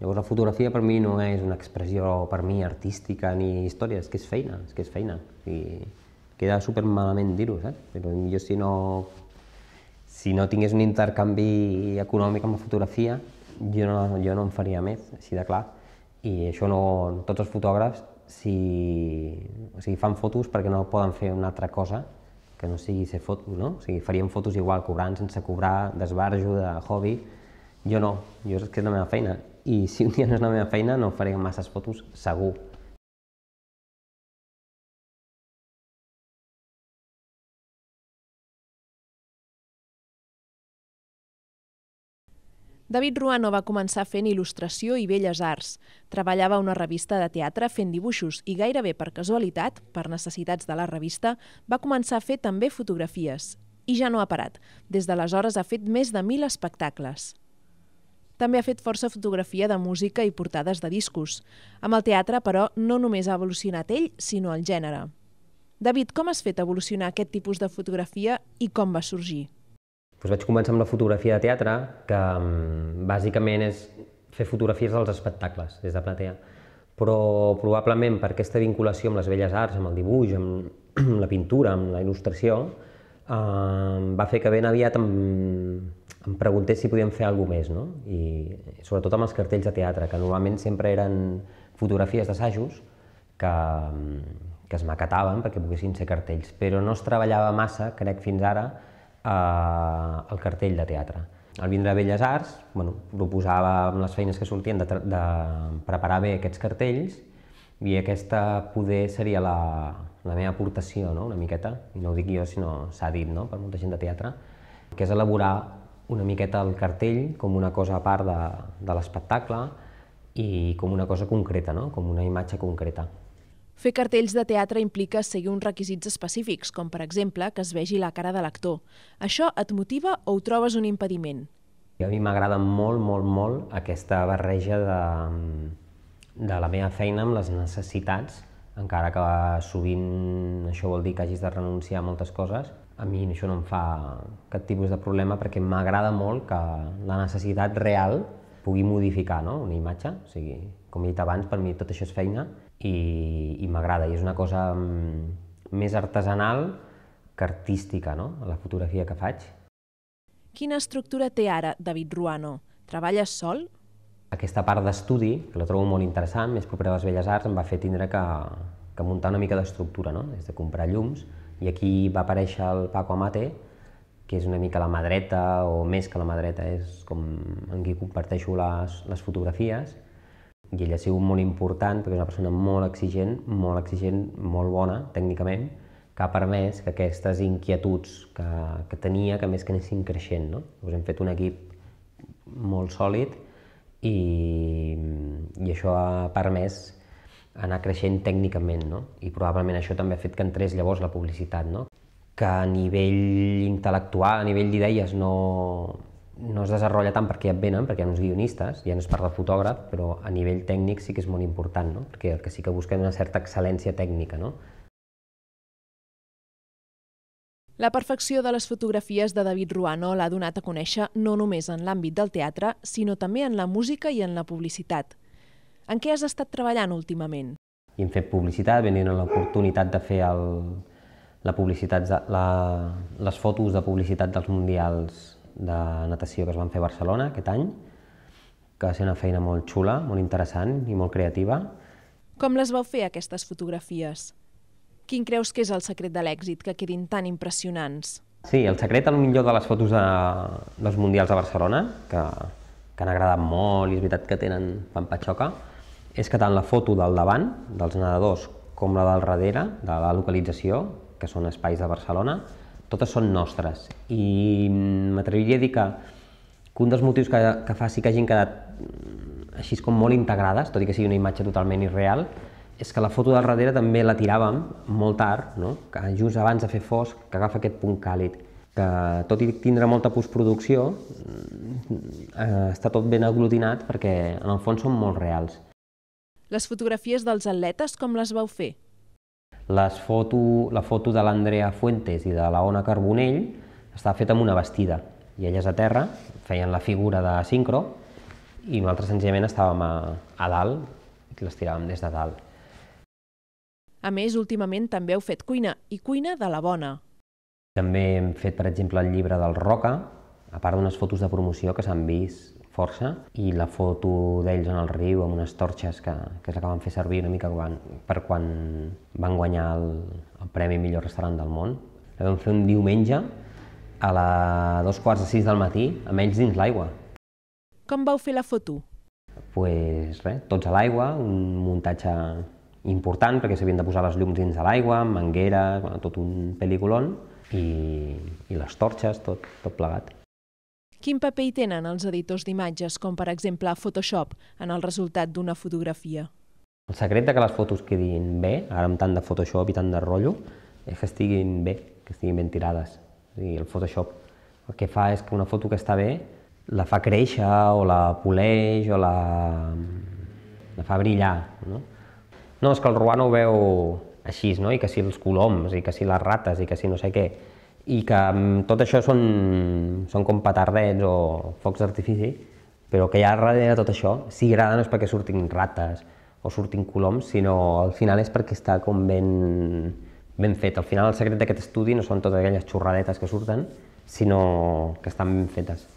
Llavors la fotografia per mi no és una expressió per mi artística ni història, és que és feina, és que és feina. I queda super malament dir-ho, saps? Però jo si no, si no tingués un intercanvi econòmic amb la fotografia, jo no, jo no en faria més, així de clar. I això no, tots els fotògrafs, si, o sigui, fan fotos perquè no poden fer una altra cosa que no sigui ser foto, no? O sigui, faríem fotos igual, cobrant sense cobrar, d'esbarjo, de hobby. Jo no, jo és que és la meva feina. I si un dia no és la meva feina, no faré masses fotos, segur. David Ruano va començar fent il·lustració i belles arts. Treballava a una revista de teatre fent dibuixos i gairebé per casualitat, per necessitats de la revista, va començar a fer també fotografies. I ja no ha parat. Des d'aleshores ha fet més de mil espectacles. També ha fet força fotografia de música i portades de discos. Amb el teatre, però, no només ha evolucionat ell, sinó el gènere. David, com has fet evolucionar aquest tipus de fotografia i com va sorgir? Doncs vaig començar amb la fotografia de teatre, que mm, bàsicament és fer fotografies dels espectacles, des de platea. Però probablement per aquesta vinculació amb les belles arts, amb el dibuix, amb la pintura, amb la il·lustració, eh, va fer que ben aviat em, em preguntés si podíem fer alguna més, no? I sobretot amb els cartells de teatre, que normalment sempre eren fotografies d'assajos que, que es maquetaven perquè poguessin ser cartells, però no es treballava massa, crec fins ara, eh, el cartell de teatre. Al vindre a Belles Arts, bueno, proposava amb les feines que sortien de, de preparar bé aquests cartells i aquesta poder seria la, la meva aportació, no? una miqueta, i no ho dic jo, sinó s'ha dit no? per molta gent de teatre, que és elaborar una miqueta el cartell com una cosa a part de, de l'espectacle i com una cosa concreta, no? com una imatge concreta. Fer cartells de teatre implica seguir uns requisits específics, com per exemple que es vegi la cara de l'actor. Això et motiva o ho trobes un impediment? A mi m'agrada molt, molt, molt aquesta barreja de, de la meva feina amb les necessitats, encara que sovint això vol dir que hagis de renunciar a moltes coses. A mi això no em fa cap tipus de problema perquè m'agrada molt que la necessitat real pugui modificar no? una imatge. O sigui, com he dit abans, per mi tot això és feina i, i m'agrada, i és una cosa mm, més artesanal que artística, no?, la fotografia que faig. Quina estructura té ara David Ruano? Treballes sol? Aquesta part d'estudi, que la trobo molt interessant, més propera a les belles arts, em va fer tindre que, que muntar una mica d'estructura, no? des de comprar llums, i aquí va aparèixer el Paco Amate, que és una mica la mà dreta, o més que la mà dreta, és com en qui comparteixo les, les fotografies, i ell ha sigut molt important perquè és una persona molt exigent, molt exigent, molt bona tècnicament, que ha permès que aquestes inquietuds que, que tenia, que més que anessin creixent. No? Llavors hem fet un equip molt sòlid i, i això ha permès anar creixent tècnicament, no? I probablement això també ha fet que entrés llavors la publicitat, no? Que a nivell intel·lectual, a nivell d'idees, no, no es desenvolupa tant perquè ja et venen, perquè hi ha uns guionistes, ja no es parla fotògraf, però a nivell tècnic sí que és molt important, no? perquè el que sí que busquem és una certa excel·lència tècnica. No? La perfecció de les fotografies de David Ruano l'ha donat a conèixer no només en l'àmbit del teatre, sinó també en la música i en la publicitat. En què has estat treballant últimament? I hem fet publicitat, vam tenir l'oportunitat de fer el, la publicitat, la, les fotos de publicitat dels mundials de natació que es van fer a Barcelona aquest any, que va ser una feina molt xula, molt interessant i molt creativa. Com les vau fer, aquestes fotografies? Quin creus que és el secret de l'èxit, que quedin tan impressionants? Sí, el secret, el millor de les fotos de, dels Mundials de Barcelona, que, que han agradat molt i és veritat que tenen fan patxoca, és que tant la foto del davant, dels nedadors, com la del darrere, de la localització, que són espais de Barcelona, totes són nostres. I m'atreviria a dir que, que un dels motius que, que faci que hagin quedat així com molt integrades, tot i que sigui una imatge totalment irreal, és que la foto del darrere també la tiràvem molt tard, no? que just abans de fer fosc, que agafa aquest punt càlid, que tot i tindre molta postproducció, mm, eh, està tot ben aglutinat perquè en el fons són molt reals. Les fotografies dels atletes com les vau fer? Les foto, la foto de l'Andrea Fuentes i de la Ona Carbonell està feta amb una vestida i elles a terra feien la figura de sincro i nosaltres senzillament estàvem a, a dalt i les tiràvem des de dalt. A més, últimament també heu fet cuina, i cuina de la bona. També hem fet, per exemple, el llibre del Roca, a part d'unes fotos de promoció que s'han vist força, i la foto d'ells en el riu amb unes torxes que, que és la que van fer servir una mica quan, per quan van guanyar el, el Premi Millor Restaurant del Món. La vam fer un diumenge a les dos quarts de sis del matí, amb ells dins l'aigua. Com vau fer la foto? pues, res, tots a l'aigua, un muntatge important perquè s'havien de posar les llums dins de l'aigua, mangueres, bueno, tot un pel·lículon i, i les torxes, tot, tot plegat. Quin paper hi tenen els editors d'imatges, com per exemple Photoshop, en el resultat d'una fotografia? El secret de que les fotos quedin bé, ara amb tant de Photoshop i tant de rotllo, és que estiguin bé, que estiguin ben tirades. I el Photoshop el que fa és que una foto que està bé la fa créixer o la poleix o la, la fa brillar. No? No, és que el Ruano ho veu així, no? i que si els coloms, i que si les rates, i que si no sé què, i que mm, tot això són, són com petardets o focs d'artifici, però que hi ha darrere tot això, si agrada no és perquè surtin rates o surtin coloms, sinó al final és perquè està com ben, ben fet. Al final el secret d'aquest estudi no són totes aquelles xorradetes que surten, sinó que estan ben fetes.